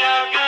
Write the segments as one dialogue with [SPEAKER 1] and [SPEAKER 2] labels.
[SPEAKER 1] Yeah.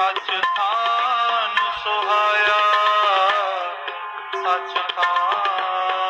[SPEAKER 1] ਸੱਚ ਥਾਨ ਸੁਹਾਇਆ ਸੱਚ ਥਾਨ